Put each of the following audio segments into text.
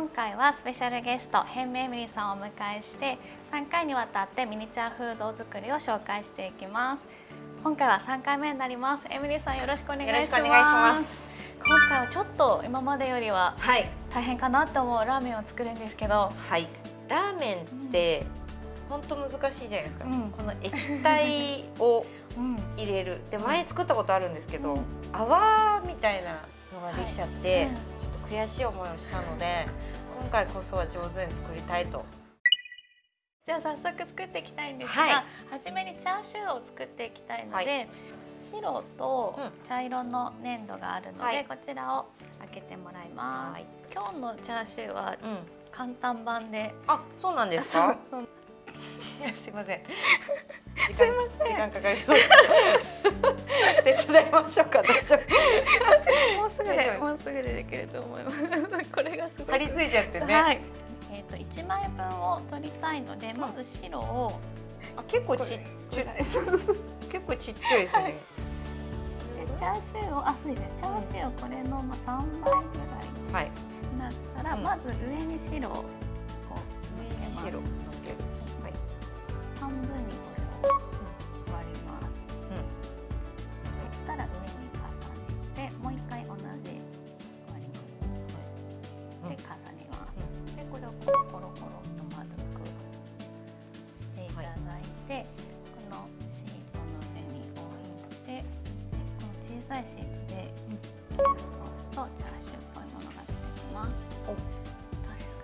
今回はスペシャルゲストヘンメエミリさんをお迎えして3回にわたってミニチュアフード作りを紹介していきます。今回は3回目になります。エミリーさんよろしくお願いします。今回はちょっと今までよりは大変かなと思うラーメンを作るんですけど。はい。ラーメンって本当難しいじゃないですか、うん、この液体を 入れる、で前作ったことあるんですけど、うん、泡みたいなのができちゃって、はい、ちょっと悔しい思いをしたので今回こそは上手に作りたいと。じゃあ早速作っていきたいんですが、はい、初めにチャーシューを作っていきたいので、はい、白と茶色の粘土があるので、はい、こちらを開けてもらいます。今日のチャーシューは簡単版で、うん、あ、そうなんですか？すいません。時間時間かかりそう。手伝いましょうか。もうすぐでもうすぐでできると思います。これがすごい。張り付いちゃってね。はい。えっ、ー、と一枚分を取りたいので、まず白を。あ結構ちっちゃい。結構ちっちゃいですね。でチャーシューをあそうですチャーシューをこれのまあ三倍ぐらいになったら、まず上に白をこう上に白。さいシートで押すとチャーシューっぽいものが出てきます。どうです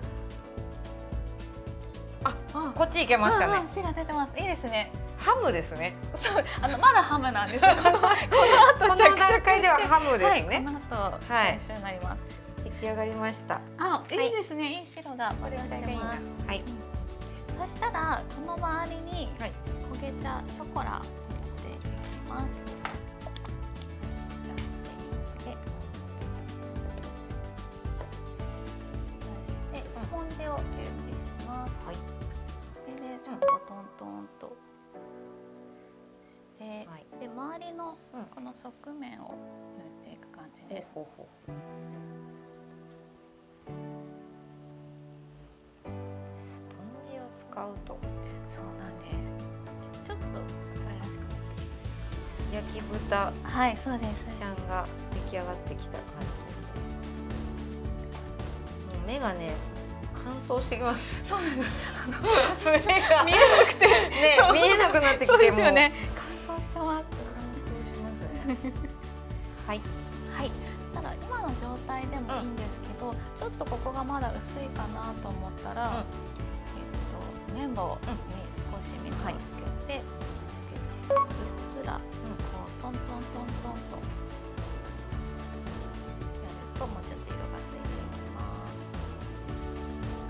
か。あ、こっち行けましたね。出てます。いいですね。ハムですね。そう、あのまだハムなんです。このこの後この段階ではハムですね。この後チャーシューになります。出来上がりました。あ、いいですね。いい白がこれが出ます。はい。そしたらこの周りに焦げ茶ショコラ入れていきます。周りのこの側面を塗っていく感じです。ほうほうスポンジを使うとそうなんです。ちょっとそれらしくなってきました。焼き豚はいそうですちゃんが出来上がってきた感じです。もう目がね乾燥してきます。そうなんです。目が見えなくてね見えなくなってきてもう、ね、乾燥してます。はい。はい。ただ今の状態でもいいんですけど、うん、ちょっとここがまだ薄いかなと思ったら、うん、えっと綿棒に少し水をつけて、うっすらこうトントントントンとやるともうちょっと色がついていきま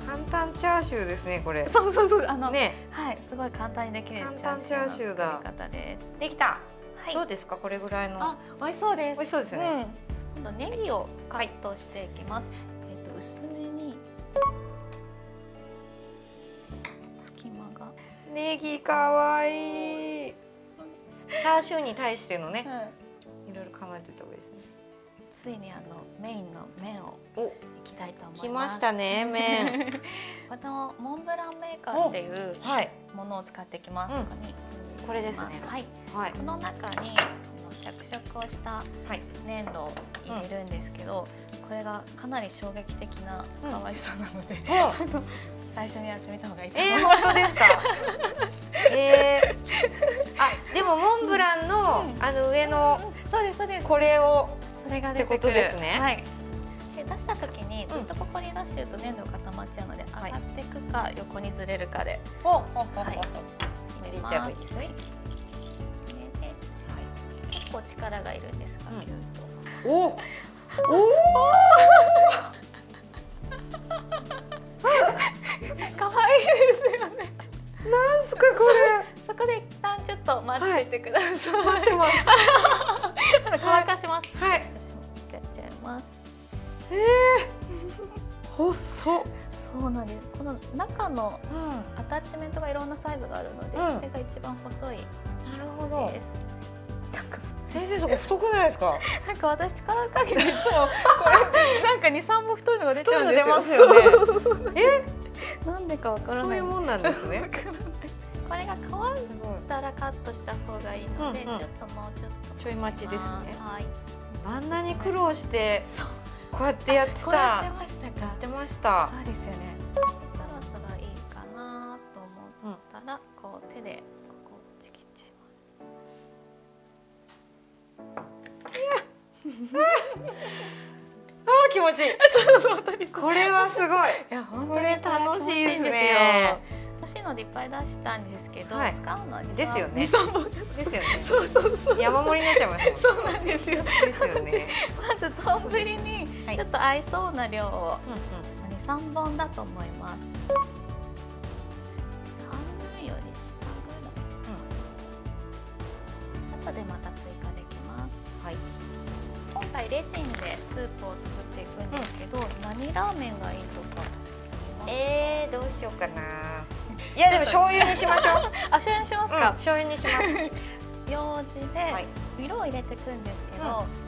す。簡単チャーシューですねこれ。そうそうそうあのねはいすごい簡単にできるチャーシューの作り方です。できた。はい、どうですか？これぐらいの。あ美味しそうです。美味しそうですね、うん、今度ネギをカットしていきます、はい、えっ、と薄めに。隙間が。ネギかわいい。チャーシューに対してのね、うん、いろいろ考えてた方がいいですね。ついにあのメインの麺をいきたいと思います。来ましたね麺。このモンブランメーカーっていうものを使ってきます。ここにこれですね。はい。はい、この中に着色をした粘土を入れるんですけど、これがかなり衝撃的な可愛さなので、うん、最初にやってみた方がいいと思います。えー、本当ですか？えー、あ、でもモンブランの、うん、あの上の、うん、そうですそうです。これをそれが出てくるですね。はい。で出した時にずっとここに出してると粘土固まっちゃうので、上がっていくか横にずれるかで、はい、入れちゃえばいいですね。構力がいるんですが、うん、ぎゅっと。おお。可愛いですよね。なんすかこれ。そこで一旦ちょっと待っててください。はい、待ってます。乾かします。はい。ー。細そうなんです。この中のアタッチメントがいろんなサイズがあるので、うん、これが一番細いなるほど。先生そこ太くないですか？なんか私力かけていつもこれ なんか二三本太いのが出ちゃうんですよ出ますよねえ？なんでかわからない。そういうもんなんですね。これが乾いたらカットした方がいいので、うんうん、ちょっともうちょっと。ちょい待ちですね。はい。あんなに苦労してこうやってやってたました。そうですよね。そろそろいいかなと思ったら、うん、こう手でここちぎっちゃいます。ああ気持ちいい。これはすごい。いや本当に楽しいですね。欲しいのでいっぱい出したんですけど、はい、使うのはですよね。です。よね。そうそうそう。山盛りになっちゃいます、そうなんですよ。ですよね。まず丼にちょっと合いそうな量を二三本だと思います。半分より下ぐらい。後でまた追加できます。はい。今回レジンでスープを作っていくんですけど、何ラーメンがいいとか。えー、どうしようかな。いやでも醤油にしましょう。あ醤油にしますか。醤油にします。用紙で色を入れていくんですけど、オレンジ赤茶色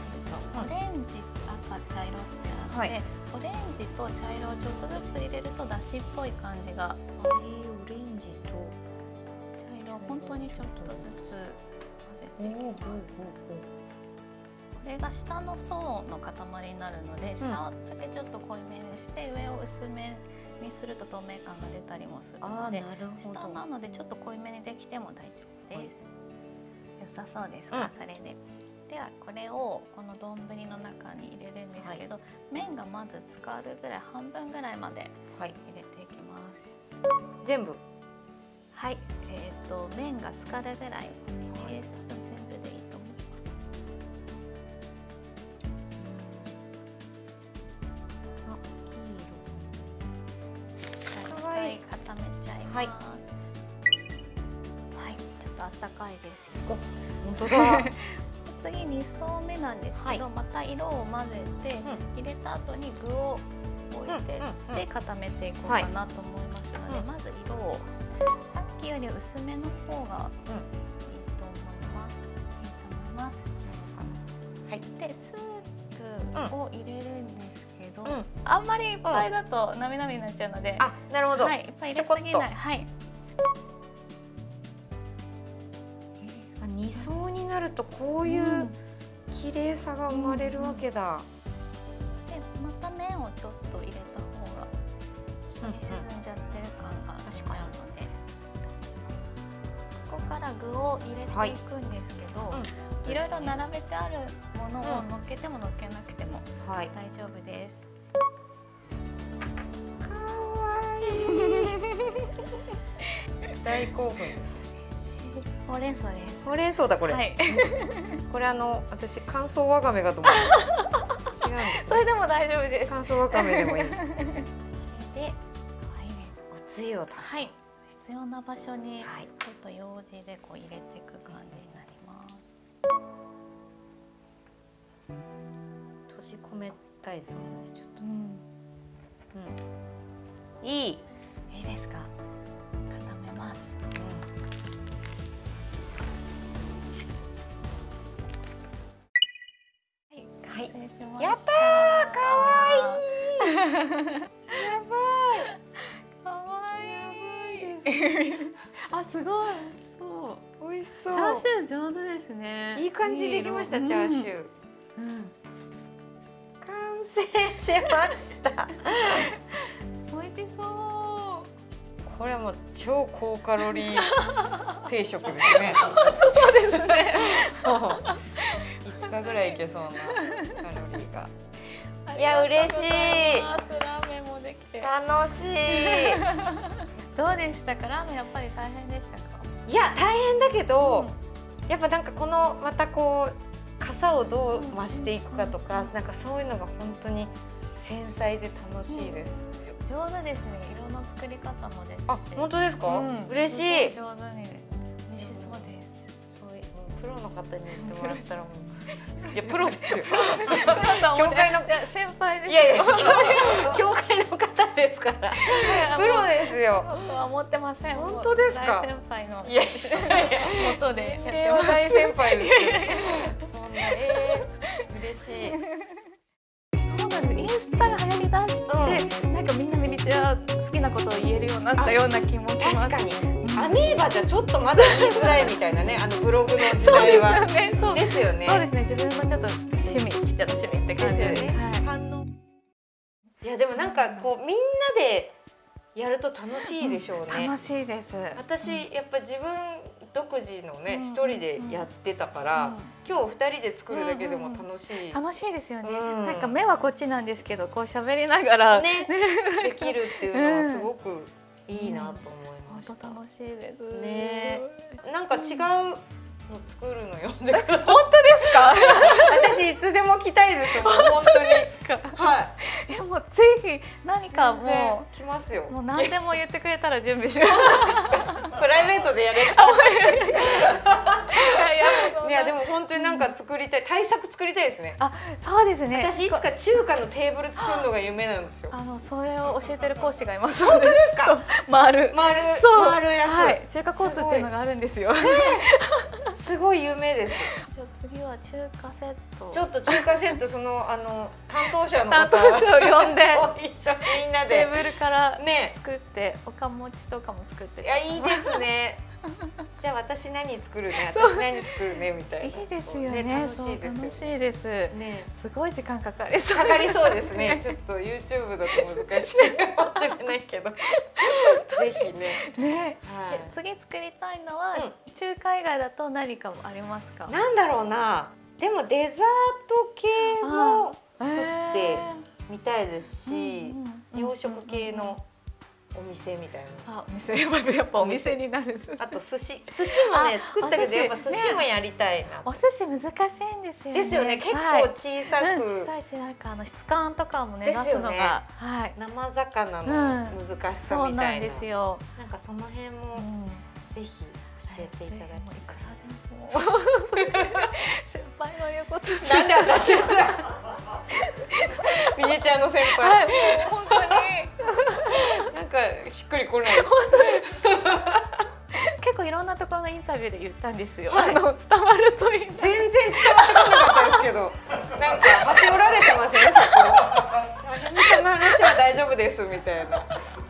ってあって、オレンジと茶色をちょっとずつ入れるとだしっぽい感じが。えー、オレンジと茶色本当にちょっとずつ混ぜていきます。これが下の層の塊になるので、下だけちょっと濃いめにして上を薄めにすると透明感が出たりもするので下なのでちょっと濃いめにできても大丈夫です。良さそうですか、うん、それで。ではこれをこの丼の中に入れるけど、はい、麺がまず浸かるぐらい半分ぐらいまで入れていきます。はい、全部。はい、えっ、ー、と麺が浸かるぐらいなんですけど、はい、また色を混ぜて、うん、入れた後に具を置いて、うん、で固めていこうかなと思いますので、はい、まず色をさっきより薄めの方がいいと思います。いいと思います。はい。でスープを入れるんですど、うん、あんまりいっぱいだとなみなみになっちゃうので、あなるほど、はい、いっぱい入れすぎない。はい。二層になるとこういう綺麗さが生まれるわけだ、でまた麺をちょっと入れた方が下に沈んじゃってる感が出ちゃうので、ここから具を入れていくんですけど、はい、いろいろ並べてあるものを乗っけても乗っけなくても大丈夫です。大興奮ですほうれん草です。ほうれん草だこれ、はい、これあの私乾燥わかめかと思って違うんです、それでも大丈夫です。乾燥わかめでもいい。で、はい、おつゆを足す、はい、必要な場所にちょっと用紙でこう入れていく感じになります、閉じ込めたいですもんねちょっと、うん、うん、いい。いいですか？はい、やったー。かわいい。やばい。かわいい。です。あすごい。そう。美味しそう。チャーシュー上手ですね。いい感じできましたチャーシュー、うん、うん、完成しました。美味しそう。これはもう超高カロリー定食ですね。そうですね。五日ぐらいいけそうなカロリーが。いや嬉しい。ラーメンもできて。楽しい。どうでしたか？ラーメンやっぱり大変でしたか？いや大変だけど、うん、やっぱなんかこのまたこう傘をどう増していくかとか、うん、なんかそういうのが本当に繊細で楽しいです。うん、上手ですね。の作り方もですし。あ、本当ですか？うん、嬉しい。上手に美味しそうです。そういうプロの方にしてもらったらもう。いやプロですよ。教会の先輩です。いやいや教会の方ですから。プロですよ。思ってません。本当ですか？先輩の元でやってます。大先輩です。そんなえー、嬉しい。そうなんです。インスタが流行りだして、なんかみんなミニチュア好きなことを言えるようになったような気もします。確かに。アメーバじゃちょっとまだ言いづらいみたいなねあのブログの時代は。そうですよね。そう。ですね。自分のちょっと趣味ちっちゃな趣味って感じで。すよね、はい、反応。いやでもなんかこうみんなでやると楽しいでしょうね。楽しいです。私やっぱ自分独自のね一、人でやってたから、今日二人で作るだけでも楽しい。楽しいですよね。なんか目はこっちなんですけど、こう喋りながら。ね。できるっていうのはすごくいいなと思いました。楽しいです。ね、なんか違う。の作るのよ。本当ですか？私いつでも来たいです。本当に。はい。えもうぜひ何かもう来ますよ。もう何でも言ってくれたら準備します。プライベートでやれた。いやでも本当になんか作りたい対策作りたいですね。あそうですね。私いつか中華のテーブル作るのが夢なんですよ。あのそれを教えてる講師がいます。本当ですか？回る回る回るやつ、はい。中華コースっていうのがあるんですよ。すごい夢です。じゃ次は中華セット。ちょっと中華セットそのあの担当者の担当者を呼んで 一緒みんなでテーブルからね作っておかもちとかも作っていやいいですね。じゃあ私何作るね私何作るねみたいな。いいですよね。楽しいです。楽しいです。ねすごい時間かかりそう。かかりそうです ね。ちょっと YouTube だと難しいかもしれないけど。ぜひね。ね、はい、次作りたいのは、中華以外だと何かもありますか？なんだろうな。でもデザート系も作ってみたいですし、洋食系の。お店みたいな。あ、お店やっぱお店になる。あと寿司、寿司もね作ったけどやっぱ寿司もやりたいな。お寿司難しいんですよですよね。結構小さく。小さいしなんかあの質感とかもね出すのが、はい。生魚の難しさみたいな。そうなんですよ。なんかその辺もぜひ教えていただきたい。先輩の言うことなんで私 ミニチュアの先輩、かしっくりこないです結構いろんなところのインタビューで言ったんですよ、はい、あの伝わるといい全然伝わってこなかったですけどなんか端折られてますよねそこ。その話は大丈夫ですみたいな。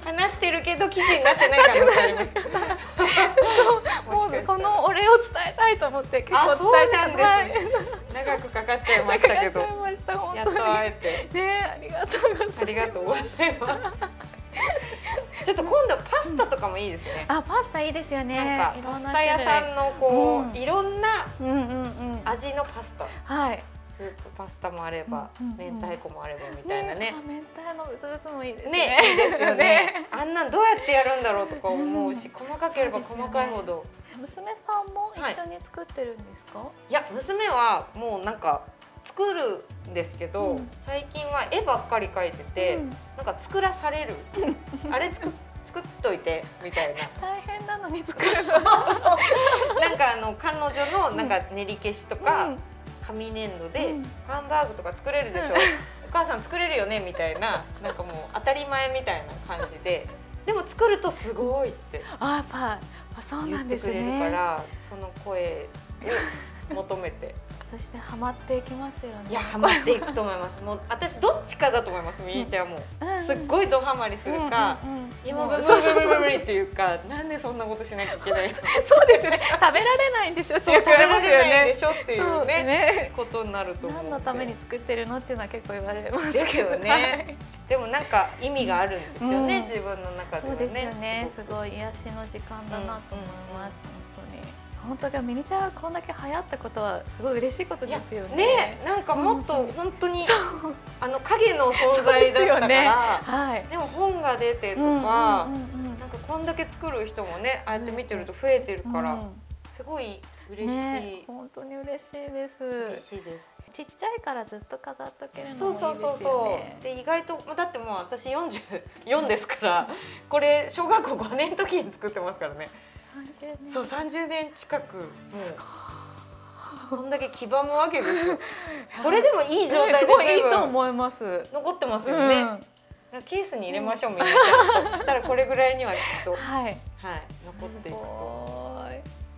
話してるけど記事になってない可能性あります もうこのお礼を伝えたいと思って結構伝えたんです、はいいですよね。なんかパスタ屋さんのこう、いろんな味のパスタ。はい。スープパスタもあれば、明太子もあればみたいなね。明太のブツブツもいいですね。ねいいですよね。あんなんどうやってやるんだろうとか思うし、細かければ細かいほど。娘さんも一緒に作ってるんですか？いや、娘はもうなんか作るんですけど、最近は絵ばっかり描いてて、なんか作らされる。あれ作作っといてみたいな。大変なのに作るなんかあの彼女のなんか練り消しとか、紙粘土でハンバーグとか作れるでしょ、うん、お母さん作れるよねみたいななんかもう当たり前みたいな感じで。でも作るとすごいって。あやっぱそうなんですね。言ってくれるからその声を求めてそしてハマっていきますよね。いやハマっていくと思います。もう私どっちかだと思いますみーちゃんも、すっごいドハマりするか、いやもうブブブブブブっていうかなんでそんなことしなきゃいけないそうですね食べられないんでしょそう食べられないんでしょっていうねことになると何のために作ってるのっていうのは結構言われますですよね、でもなんか意味があるんですよね、自分の中ではねそうですよねすごい癒しの時間だなと思います、本当に本当がミニチュアがこんだけ流行ったことはすごい嬉しいことですよね。ねなんかもっと本当に、う。ん、あの影の存在だったから、ね、はい、でも本が出てとか、うんうんうんうん、なんかこんだけ作る人もねああやって見てると増えてるから、うん、すごい嬉しい、ね、本当に嬉しいです。嬉しいです。ちっちゃいからずっと飾っとけるのそうそうそうそう。で意外とだってもう私44ですからこれ小学校5年の時に作ってますからねそう30年近くもうこんだけ黄ばむわけですよ。それでもいい状態ですごいいいと思います残ってますよね、うん、ケースに入れましょうみんな。そしたらこれぐらいにはきっと。はい、はい、残っていくと。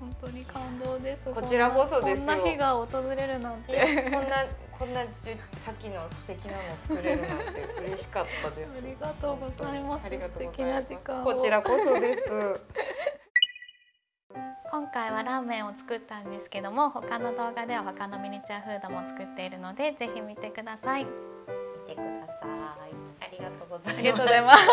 本当に感動です。こちらこそですこんな日が訪れるなんて。こんなこんなじゅさっきの素敵なの作れるなんて嬉しかったです。ありがとうございます。素敵な時間こちらこそです。今回はラーメンを作ったんですけども他の動画では他のミニチュアフードも作っているのでぜひ見てください。見てください。ありがとうございます